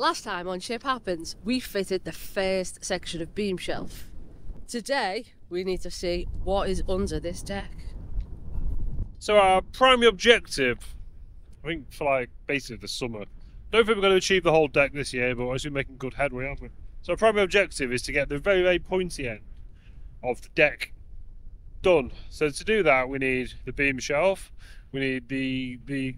Last time on Ship Happens, we fitted the first section of beam shelf. Today, we need to see what is under this deck. So our primary objective, I think for like basically the summer, don't think we're going to achieve the whole deck this year, but we're making good headway, aren't we? So our primary objective is to get the very, very pointy end of the deck done. So to do that, we need the beam shelf, we need the the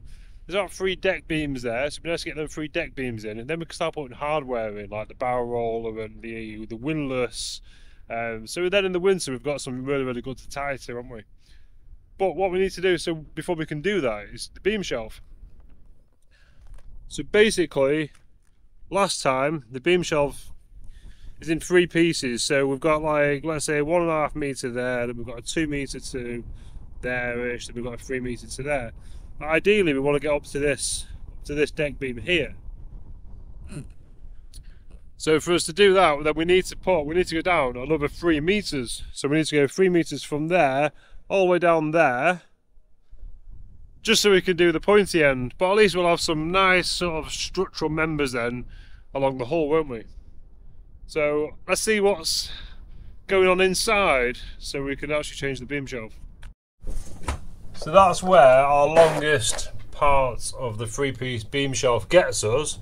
there's about three deck beams there, so we need to get them three deck beams in, and then we can start putting hardware in, like the barrel roller and the the windlass. Um, so then in the winter we've got something really really good to tie to, haven't we? But what we need to do so before we can do that is the beam shelf. So basically, last time the beam shelf is in three pieces. So we've got like let's say one and a half meter there, then we've got a two meter to there-ish, then we've got a three meter to there. Ideally, we want to get up to this to this deck beam here. So for us to do that, then we need to put we need to go down another three meters. So we need to go three meters from there all the way down there just so we can do the pointy end but at least we'll have some nice sort of structural members then along the hull won't we so let's see what's going on inside so we can actually change the beam shelf so that's where our longest part of the three-piece beam shelf gets us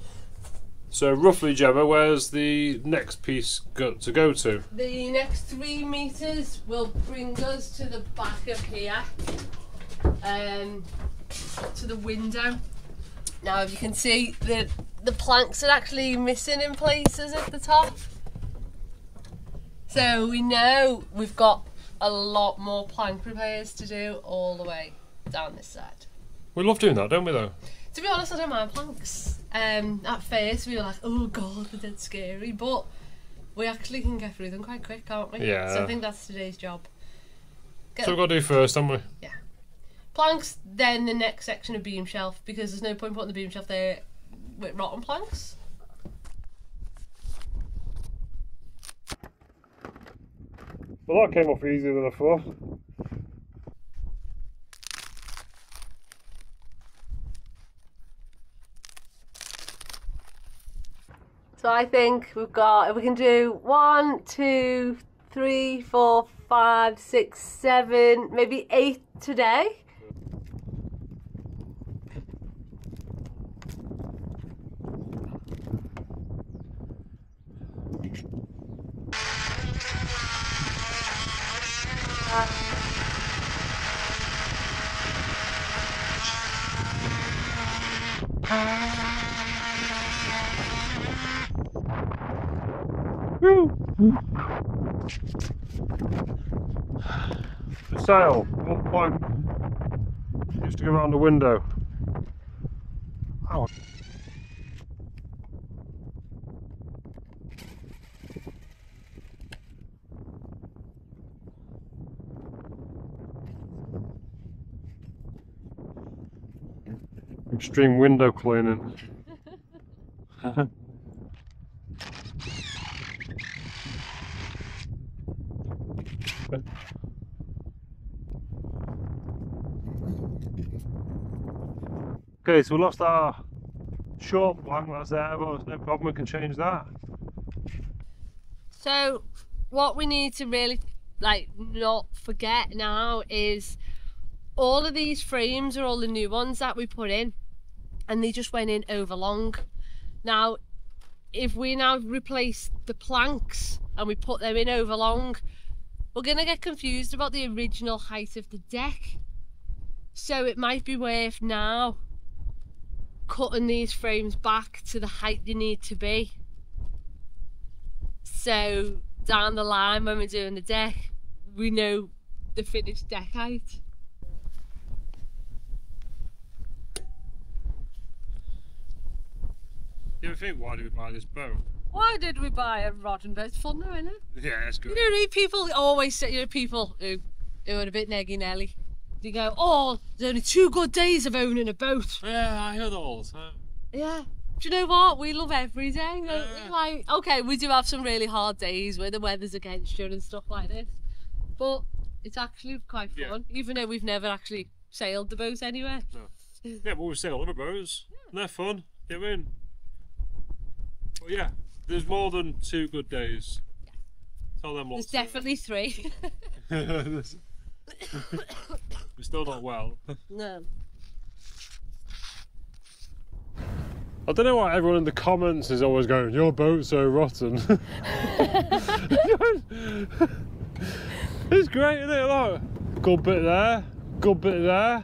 so roughly Gemma where's the next piece to go to The next three meters will bring us to the back of here, um, to the window. Now, if you can see, the the planks are actually missing in places at the top. So we know we've got a lot more plank repairs to do all the way down this side. we love doing that don't we though To be honest, I don't mind planks. Um, at first, we were like, "Oh God, they're dead scary," but we actually can get through them quite quick, can't we? Yeah. So I think that's today's job. Get so we've got to do first haven't we Yeah. planks, then the next section of beam shelf because there's no point putting the beam shelf there with rotten planks. Well, that came off easier than I thought. So I think we've got we can do one, two, three, four, five, six, seven, maybe eight today. The sail, one point. Used to go around the window. Ow. Extreme window cleaning. Okay, so we lost our short blank that's there, but no problem, we can change that. So what we need to really like not forget now is all of these frames are all the new ones that we put in and they just went in over long. Now if we now replace the planks and we put them in over long, we're gonna get confused about the original height of the deck. So it might be worth now cutting these frames back to the height they need to be. So down the line when we're doing the deck, we know the finished deck height. You ever think, why did we buy this boat? Why did we buy a rod and boat? It's fun though, isn't it? Yeah, it's good. You know, people always say, you know, people who, who are a bit neggy Nelly, they go, oh, there's only two good days of owning a boat. Yeah, I heard all the time. Yeah. Do you know what? We love every day. Yeah. Like, okay, we do have some really hard days where the weather's against you and stuff like this, but it's actually quite Yeah. fun, even though we've never actually sailed the boat anywhere. No. Yeah, but we sail other boats. and They're fun. Get in. yeah, there's more than two good days. Tell them what. There's definitely three. We're still not well. no. I don't know why everyone in the comments is always going, "Your boat's so rotten." it's great, isn't it? Look, good bit there, good bit there,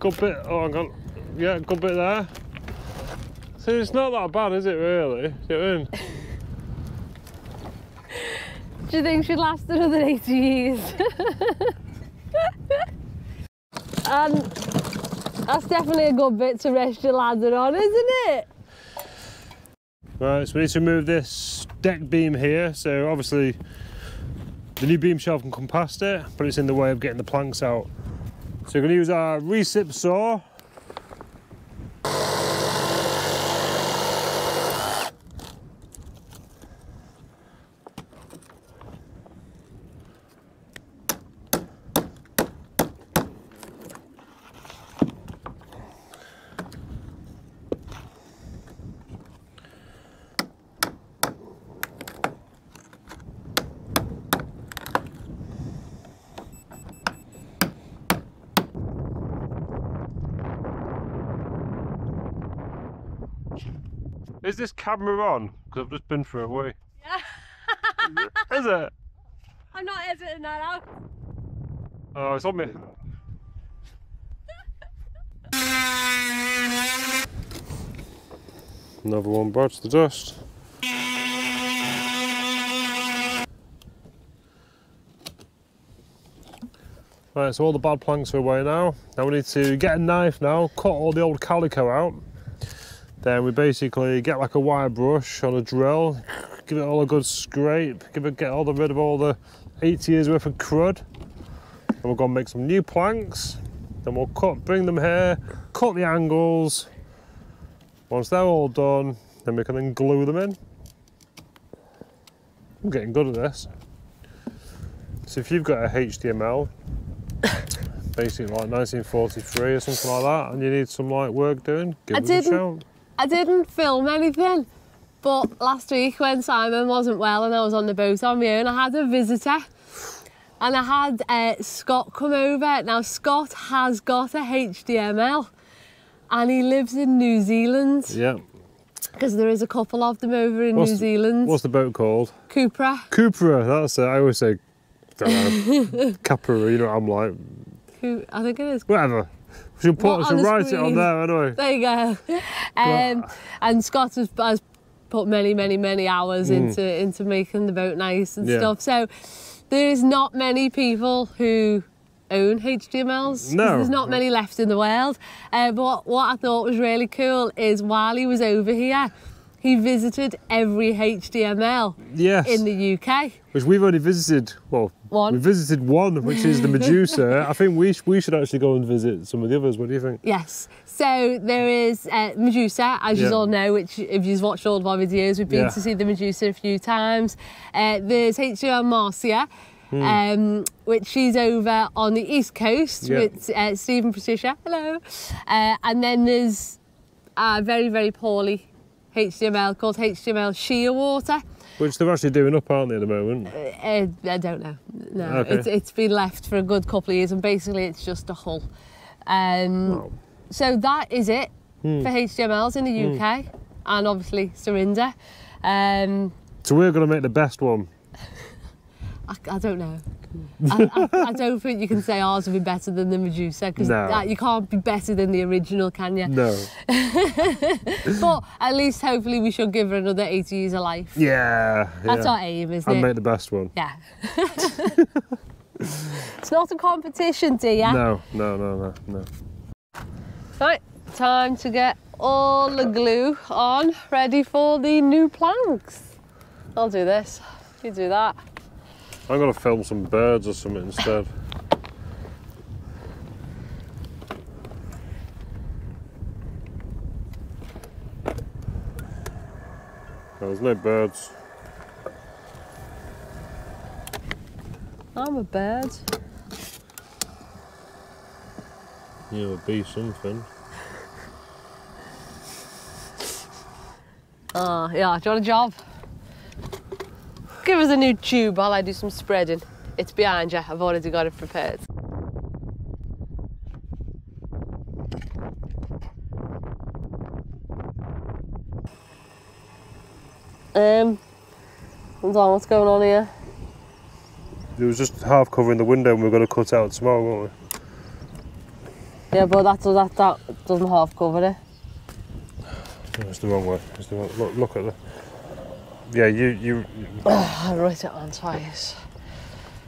good bit. Oh, hang on, yeah, good bit there. So it's not that bad, is it? Really? You know I mean? Do you think she'd last another 80 years? and that's definitely a good bit to rest your ladder on, isn't it? Right, so we need to remove this deck beam here. So obviously, the new beam shelf can come past it, but it's in the way of getting the planks out. So we're to use our recip saw. Is this camera on? Because I've just been for a wee. Yeah. Is it? I'm not editing that out. Oh, it's on me. Another one bites the dust. Right, so all the bad planks are away now. Now we need to get a knife now, cut all the old calico out. Then we basically get like a wire brush on a drill, give it all a good scrape, give it get all the rid of all the 80 years worth of crud. And we're gonna make some new planks. Then we'll cut, bring them here, cut the angles. Once they're all done, then we can then glue them in. I'm getting good at this. So if you've got a HDML, basically like 1943 or something like that, and you need some like work doing, give I us a shout. I didn't film anything, but last week when Simon wasn't well and I was on the boat on my own, I had a visitor. And I had uh, Scott come over. Now, Scott has got a HDML and he lives in New Zealand Yeah. because there is a couple of them over in What's New the- Zealand. What's the boat called? Cupra. Cupra, that's it. I always say, don't know, Capra, you know what I'm like. I think it is. Whatever. Should, put, should write it on screen? there anyway. There you go. Um, and Scott has, has put many, many, many hours into into making the boat nice and Mm. Yeah. stuff. So there's not many people who own HDMLs. No. There's not many left in the world. Uh, but what I thought was really cool is while he was over here, he visited every HDML Yes. in the UK. which we've only visited, well, One. we visited one, which is the Medusa. I think we, sh- we should actually go and visit some of the others. What do you think? Yes. So there is uh, Medusa, as Yeah. you all know, which if you've watched all of our videos, we've been Yeah. to see the Medusa a few times. Uh, there's HML Marcia, Hmm. um, which she's over on the east coast Yeah. with uh, Steve and Patricia. Hello. Uh, and then there's a very, very poorly HDML called HDML Shearwater. Which they're actually doing up, aren't they, at the moment? Uh, I don't know. No, Okay. it's, it's been left for a good couple of years, and basically it's just a hull. Um, Oh. So that is it Hmm. for HDMLs in the UK, and obviously Sarinda. Um, So we're going to make the best one. I, I don't know. I, I, I don't think you can say ours will be better than the Medusa because No. you can't be better than the original, can you? No. But at least hopefully we should give her another 80 years of life. Yeah. That's yeah. our aim, isn't And it? make the best one. Yeah. it's not a competition, dear. No, no, no, no, no. Right, time to get all the glue on, ready for the new planks. I'll do this, you do that. I'm going to film some birds or something instead. No, there's no birds. I'm a bird. You'll be something. Oh, yeah, do you want a job? Give us a new tube while I do some spreading. It's behind you. I've already got it prepared. Um, hold on, what's going on here? It was just half covering the window and we are going to cut out tomorrow, weren't we? Yeah, but that, that, that doesn't half cover it. It's the wrong way. It's the wrong, look, look at the. Yeah, you you. I wrote it on twice.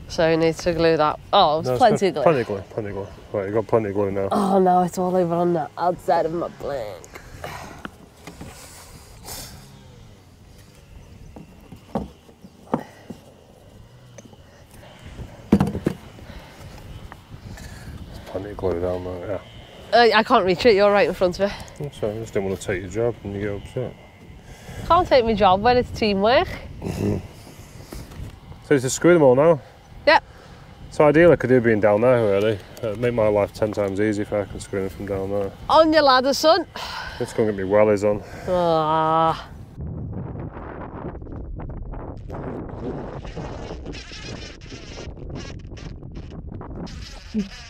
So you need to glue that. Oh, there's no, plenty of glue. Plenty of glue, plenty of glue. Right, you got plenty of glue now. Oh no, it's all over on the outside of my blank. Plenty of glue down there, yeah. Uh, I can't reach it, you're right in front of it. Right, I just didn't want to take your job and you get upset. Can't take my job when it's teamwork. So it's to screw them all now? Yep. So ideal I could do being down there really. It'd make my life ten times easier if I can screw them from down there. On your ladder, son. It's going to get me wellies on. Ah. Okay.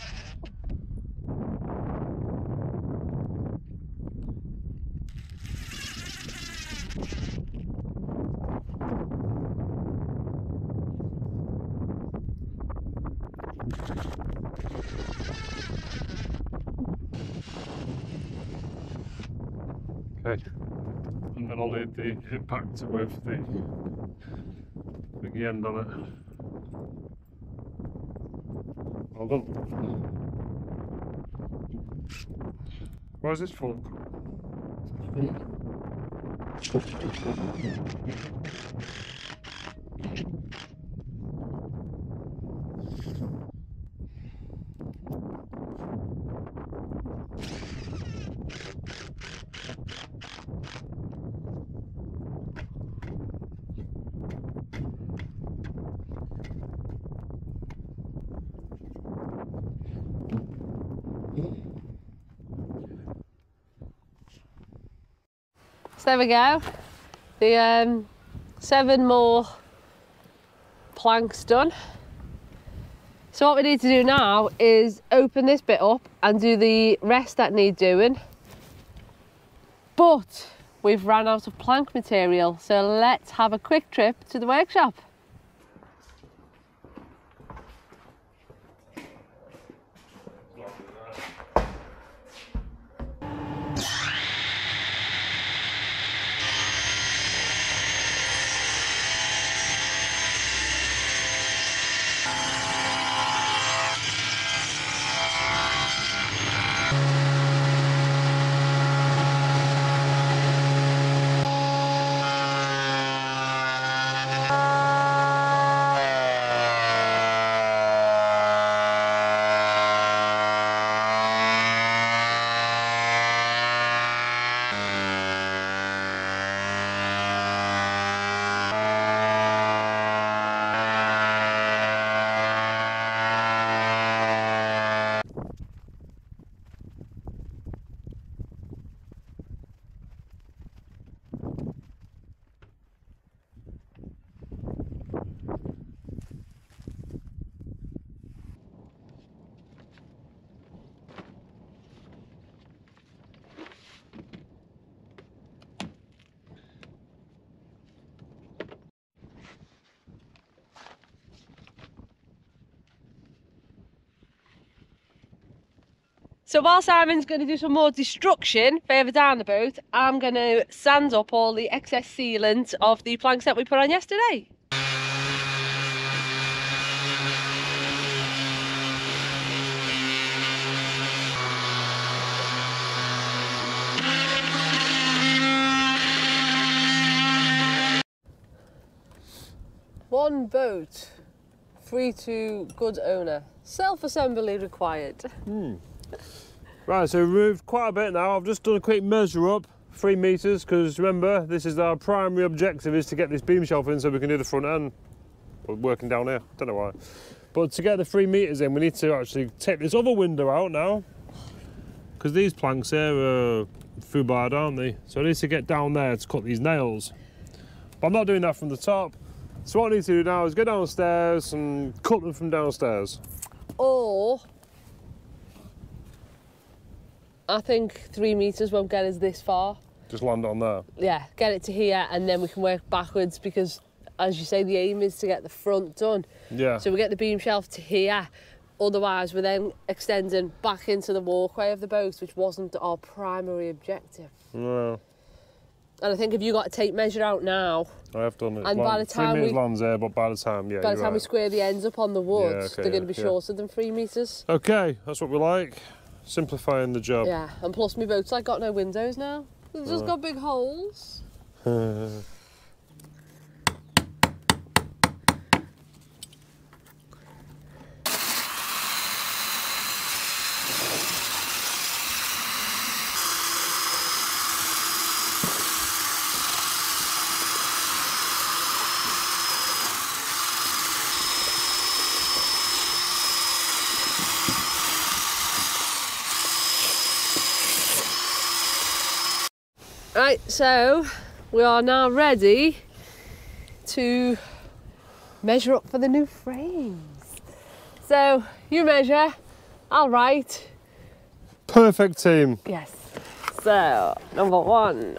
And then I'll leave the impact with the the end on it. Well done. Why is this full? There we go. The um, seven more planks done. So what we need to do now is open this bit up and do the rest that need doing. But we've ran out of plank material, so let's have a quick trip to the workshop. So while Simon's going to do some more destruction further down the boat, I'm going to sand up all the excess sealant of the planks that we put on yesterday. One boat, free to good owner, self-assembly required. Hmm. Right, so we've moved quite a bit now. I've just done a quick measure up, three metres, because remember, this is our primary objective is to get this beam shelf in so we can do the front end. We're working down here, don't know why. But to get the three metres in, we need to actually take this other window out now. Because these planks here are foobarred, aren't they? So I need to get down there to cut these nails. But I'm not doing that from the top. So what I need to do now is go downstairs and cut them from downstairs. Or I think three meters won't get us this far. Just land on there. Yeah, get it to here, and then we can work backwards because, as you say, the aim is to get the front done. Yeah. So we get the beam shelf to here. Otherwise, we're then extending back into the walkway of the boat, which wasn't our primary objective. No, And I think if you got a tape measure out now, I have done it. And by the three time meters we- lands there, but by the time, yeah, by the time we square the ends up on the wood, okay, they're going to be yeah. shorter than three meters. Okay, that's what we like. Simplifying the job. Yeah, and plus my boat's like got no windows now. It's just uh. got big holes. Right, so we are now ready to measure up for the new frames. So you measure, I'll write. Perfect team. Yes. So number one,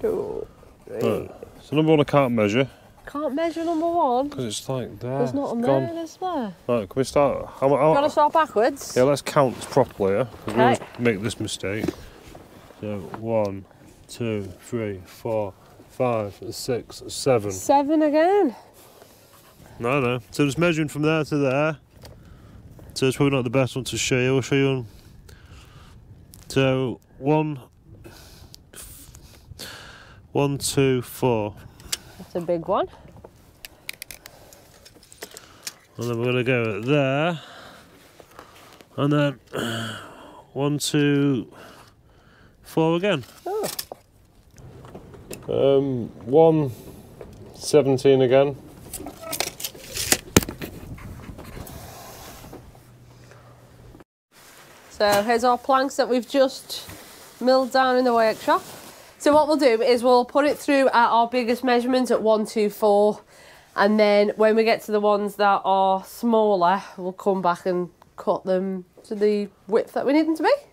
two, three. Right. So number one, I can't measure Can't measure number one. because it's like there. There's not a on gone. there, is there? Right, can we start? How, how, Gotta start backwards. Yeah, let's count this properly, yeah? 'cause we Okay. always make this mistake. So, one, two, three, four, five, six, seven. Seven again. No, no. So just measuring from there to there. So it's probably not the best one to show you. I'll show you one. So, one, one, two, four. That's a big one. And then we're going to go there. And then one, two, four again. Oh. Um, one, 17 again. So here's our planks that we've just milled down in the workshop. So what we'll do is we'll put it through at our biggest measurement at 124 and then when we get to the ones that are smaller we'll come back and cut them to the width that we need them to be.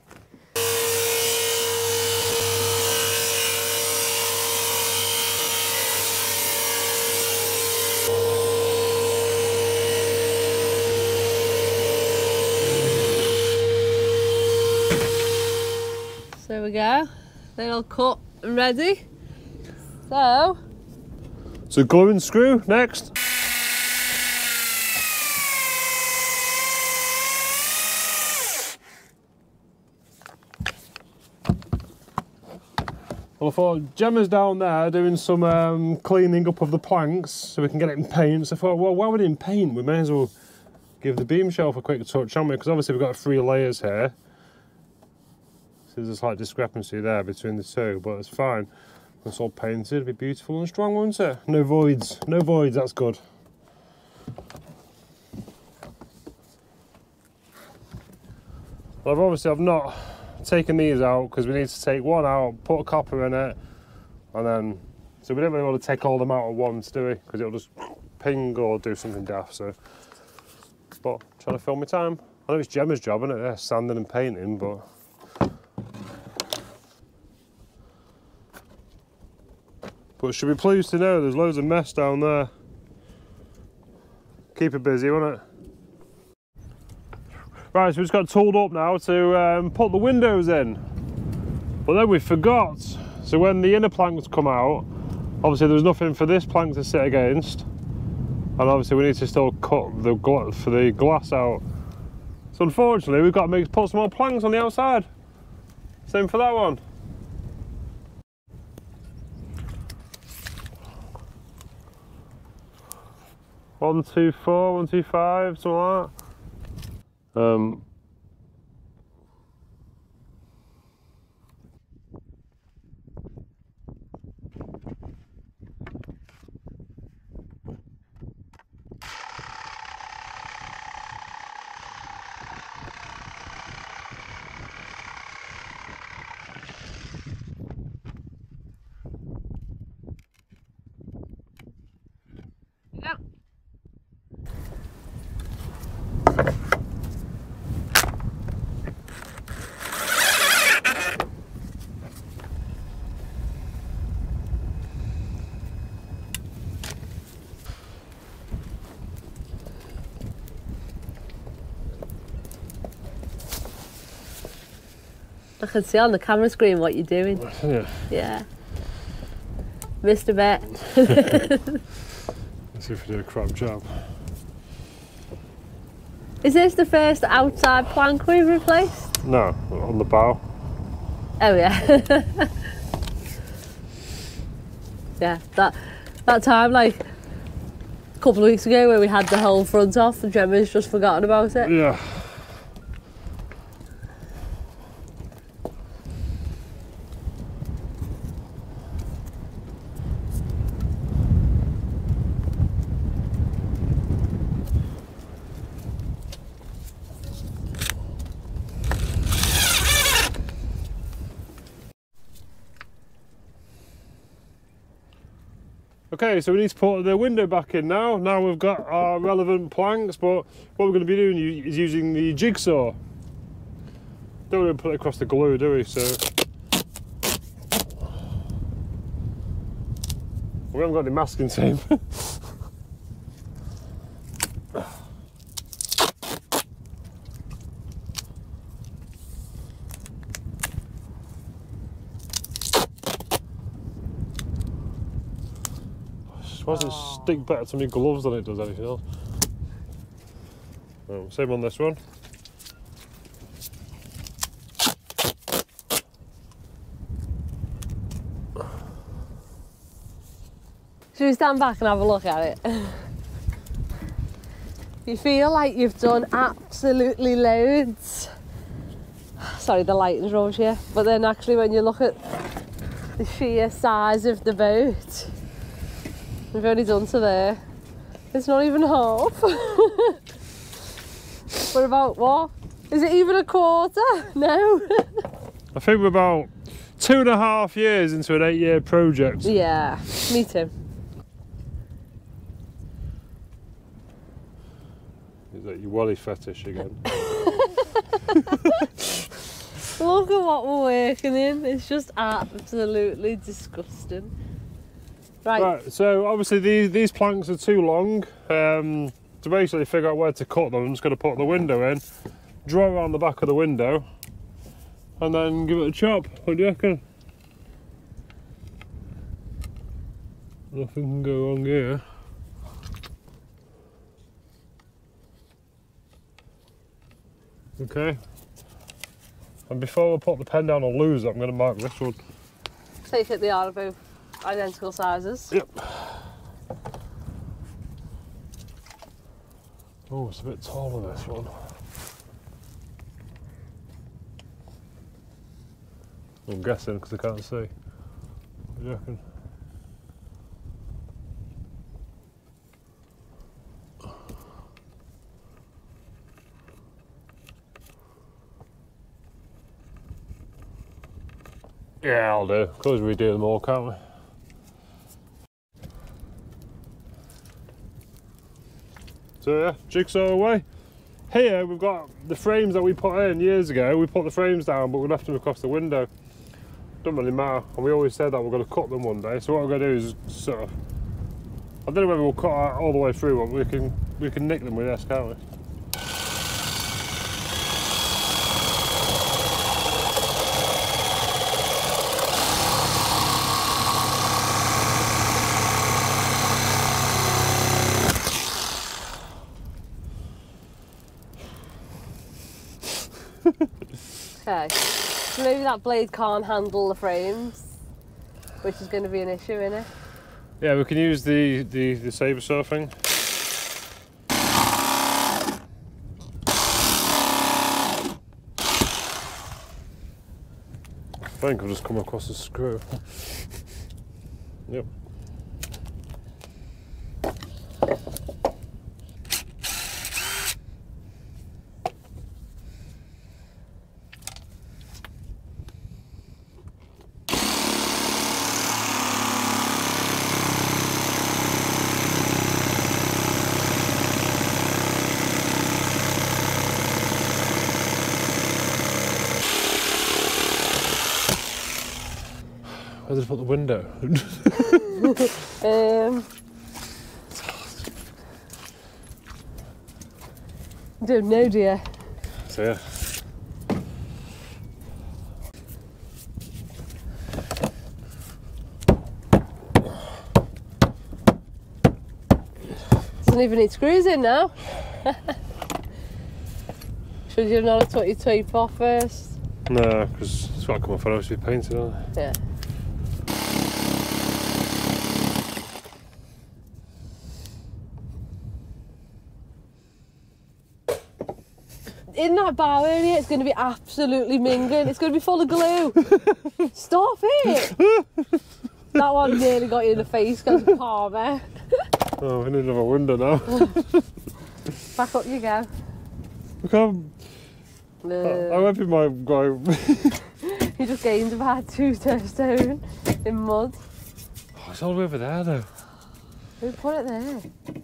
There we go. They're all cut and ready. So So glue and screw next. Well, I thought Gemma's down there doing some um, cleaning up of the planks so we can get it in paint. So I thought, well, while we're in paint, we may as well give the beam shelf a quick touch, haven't we? Because obviously we've got three layers here. There's a slight discrepancy there between the two, but it's fine. It's all painted, it'd be beautiful and strong, won't it? No voids, no voids, that's good. Well, I've obviously I've not taken these out because we need to take one out, put a copper in it, and then so we don't really want to take all them out at once, do we? Because it'll just ping or do something daft. So, but trying to fill my time. I know it's Gemma's job, isn't it? Yeah, sanding and painting, but But should be pleased to know there's loads of mess down there. Keep it busy, won't it? Right, so we've just got tooled up now to um, put the windows in. But then we forgot. So when the inner planks come out, obviously there's nothing for this plank to sit against. And obviously we need to still cut the for the glass out. So unfortunately we've got to make, put some more planks on the outside. Same for that one. One, two, four, one, two, five, something like that. Um, I can see on the camera screen what you're doing. Yeah. Yeah. Mr. Bet. Let's see if we do a crap job. Is this the first outside plank we've replaced? No, on the bow. Oh yeah. yeah, that that time like a couple of weeks ago where we had the whole front off and Gemma's just forgotten about it. Yeah. Okay, so we need to put the window back in now. Now we've got our relevant planks, but what we're going to be doing is using the jigsaw. Don't want to put it across the glue, do we? So we haven't got any masking tape. Why does it stick better to my gloves than it does anything else? Oh, same on this one. Should we stand back and have a look at it? you feel like you've done absolutely loads. Sorry, the lighting's rubbish here. But then actually when you look at the sheer size of the boat, we've only done to there. It's not even half. We're about what? Is it even a quarter? No. I think we're about two and a half years into an eight year project. yeah, me too. Is that your Wally fetish again? Look at what we're working in. It's just absolutely disgusting. Right. right, so obviously these, these planks are too long. Um, to basically figure out where to cut them, I'm just going to put the window in, draw around the back of the window, and then give it a chop. What do you reckon? Nothing can go wrong here. Okay. And before I put the pen down on loser, I'm going to mark this one. Take it they are both identical sizes. Yep. Oh, it's a bit taller this one. I'm guessing because I can't see. What do you reckon? Yeah, I'll do. Because we do them all, can't we? So yeah, jigsaw away. Here we've got the frames that we put in years ago. We put the frames down, but we left them across the window. Don't really matter. And we always said that we're going to cut them one day. So what we're going to do is sort of. I don't know whether we'll cut all the way through, but we can we can nick them with this, can't we? So maybe that blade can't handle the frames, which is going to be an issue, isn't it? Yeah, we can use the the, the saber saw thing. I think I've just come across a screw. yep. I just put the window. um, I don't know, dear. So yeah. Doesn't even need screws in now. Should you not have took your tape off first? No, because it's going to come off or else you're painted, on it? Yeah. In that bar area, it's going to be absolutely mingling. It's going to be full of glue. Stop it! that one nearly got you in the face because oh, of Palmer. Oh, we need another window now. Back up you go. Look, I'm, No. I'm hoping my guy. He just gained about two stone in mud. Oh, it's all the way over there though. Who put it there?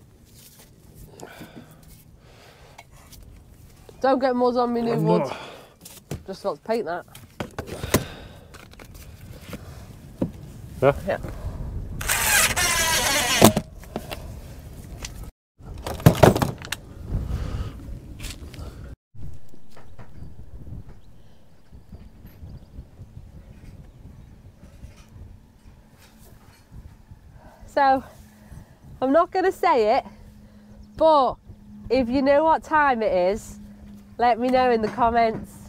Don't get mud on me new I'm wood. not- Just got to paint that. Yeah? Yeah. So, I'm not going to say it, but if you know what time it is, let me know in the comments.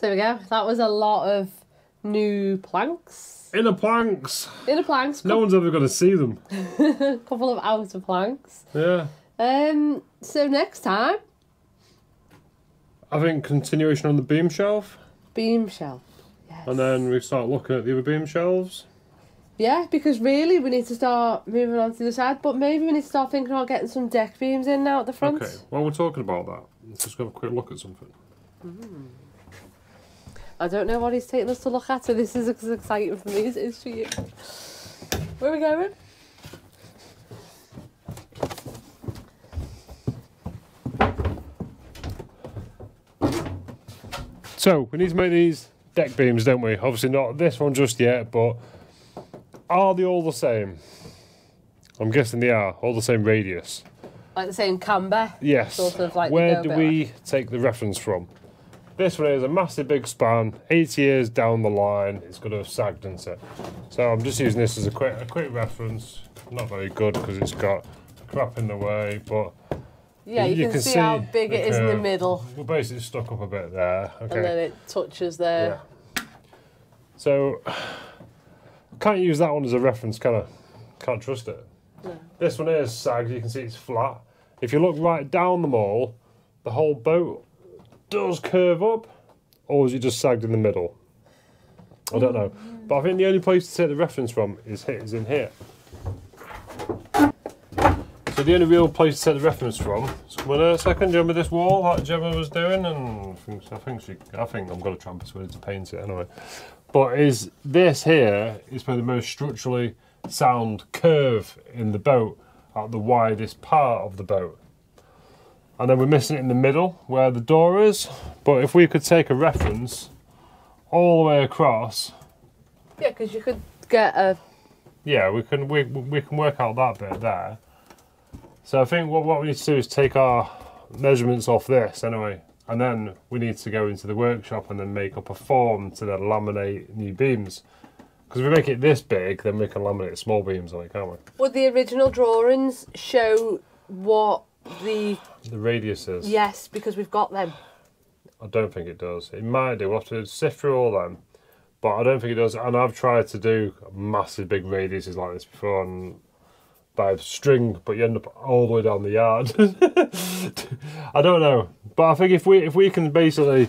So there we go. That was a lot of new planks. Inner planks. Inner planks, No one's ever going to see them. a couple of outer planks. Yeah. Um. So next time, I think continuation on the beam shelf, beam shelf. Yes. and then we start looking at the other beam shelves. Yeah, because really we need to start moving on to the side, but maybe we need to start thinking about getting some deck beams in now at the front. Okay. While we're talking about that, let's just have a quick look at something. I don't know what he's taking us to look at, so this is as exciting for me as it is for you. Where are we going? So we need to make these deck beams, don't we? Obviously not this one just yet, but are they all the same? I'm guessing they are all the same radius. Like the same camber. Yes. Sort of like Where do we take the reference from? This one is a massive big span, 80 years down the line, it's going to have sagged and set. So I'm just using this as a quick a quick reference. Not very good because it's got crap in the way, but Yeah, you, can, see, how big it is in the uh, middle, We're basically stuck up a bit there. Okay. and then it touches there. Yeah. So, can't use that one as a reference, can I? Can't trust it. No. This one is sagged, you can see it's flat. If you look right down the mall, the whole boat does curve up, or is it just sagged in the middle? I don't know. But I think the only place to take the reference from is, here, is in here. So the only real place to take the reference from. Come on a second, do you remember this wall that Gemma was doing? And I think, I think she, I think I'm going to try and persuade her to paint it anyway. But is this here is probably the most structurally sound curve in the boat at the widest part of the boat. And then we're missing it in the middle where the door is. But if we could take a reference all the way across, Yeah, because you could get a yeah, we can we, we can work out that bit there. So I think what, what we need to do is take our measurements off this anyway, and then we need to go into the workshop and then make up a form to then laminate new beams. Because if we make it this big, then we can laminate small beams on it, can't we? Would the original drawings show what the The radius is. yes, because we've got them. I don't think it does. It might do. We'll have to sift through all them. But I don't think it does. And I've tried to do massive big radiuses like this before and by string, but you end up all the way down the yard. I don't know. But I think if we if we can basically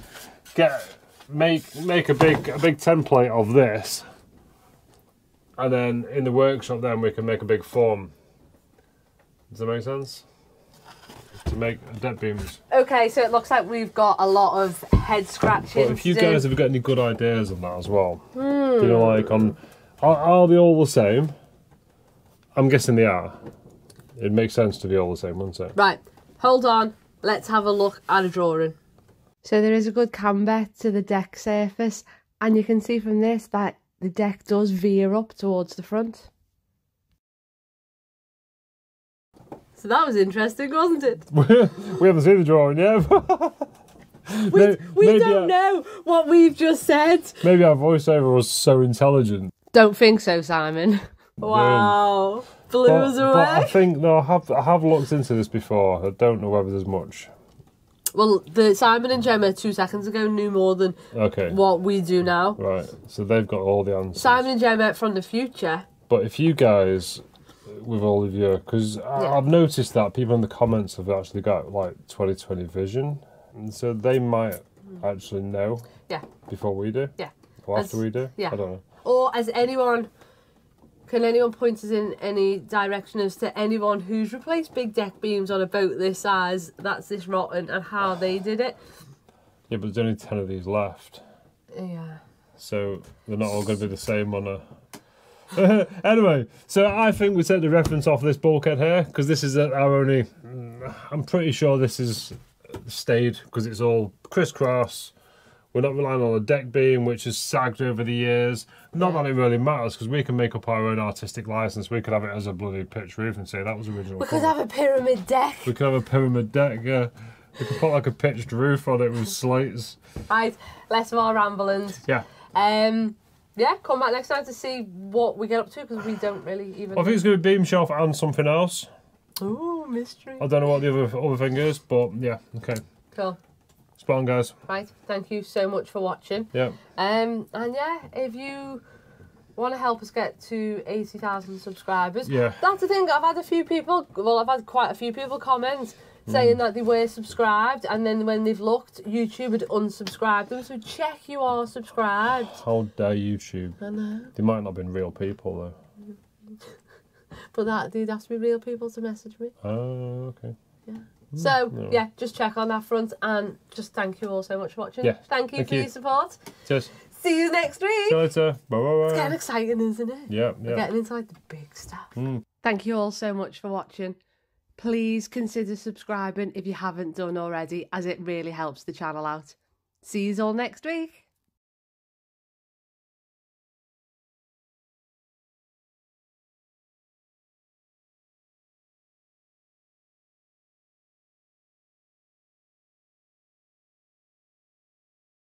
get make make a big a big template of this and then in the workshop then we can make a big form. Does that make sense? To make deck beams. Okay, so it looks like we've got a lot of head scratching. But if you to do. guys have got any good ideas on that as well, you know, like on Are, are they all the same? I'm guessing they are. It makes sense to be all the same, wouldn't it? Right, hold on. Let's have a look at a drawing. So there is a good camber to the deck surface, and you can see from this that the deck does veer up towards the front. So that was interesting, wasn't it? we haven't seen the drawing yet. We, we don't I- know what we've just said. Maybe our voiceover was so intelligent. Don't think so, Simon. Wow. Blew But, us but I think no, I have I have looked into this before. I don't know whether there's much. Well, the Simon and Gemma two seconds ago knew more than Okay. what we do now. Right. So they've got all the answers. Simon and Gemma from the future. But if you guys, with all of you, because Yeah. I've noticed that people in the comments have actually got like 2020 vision, and so they might actually know Yeah. before we do, Yeah. or after As- we do. yeah. I don't know. Or has anyone can anyone point us in any direction as to anyone who's replaced big deck beams on a boat this size that's this rotten and how they did it? Yeah, but there's only 10 of these left, Yeah. so they're not all going to be the same on a. anyway, so I think we take the reference off this bulkhead here because this is our only. I'm pretty sure this is stayed because it's all crisscross. We're not relying on a deck beam, which has sagged over the years. Not that it really matters because we can make up our own artistic license. We could have it as a bloody pitch roof and say that was original. We could have a pyramid deck. we could have a pyramid deck. Yeah, we could put like a pitched roof on it with slates. Right, less of our ramblings. Yeah, Um yeah, come back next time to see what we get up to because we don't really even. I think it's going to be beam shelf and something else. Ooh, mystery. I don't know what the other other thing is, but yeah, okay. Cool. Spot on, guys. Right, thank you so much for watching. Yeah, Um, and yeah, if you want to help us get to 80,000 subscribers, Yeah. that's the thing. I've had a few people, well, I've had quite a few people comment. Saying that they were subscribed, and then when they've looked, YouTube had unsubscribed them. So check you are subscribed. how dare YouTube? I know, They might not have been real people though. but that they'd have to be real people to message me. Oh, okay. Yeah. So no. yeah, just check on that front, and just thank you all so much for watching. Yeah, Thank you thank for you. your support. Cheers. See you next week. See you later. Bye bye It's getting exciting, isn't it? Yeah, We're yeah. getting into like the big stuff. Mm. Thank you all so much for watching. Please consider subscribing if you haven't done already, as it really helps the channel out. See you all next week.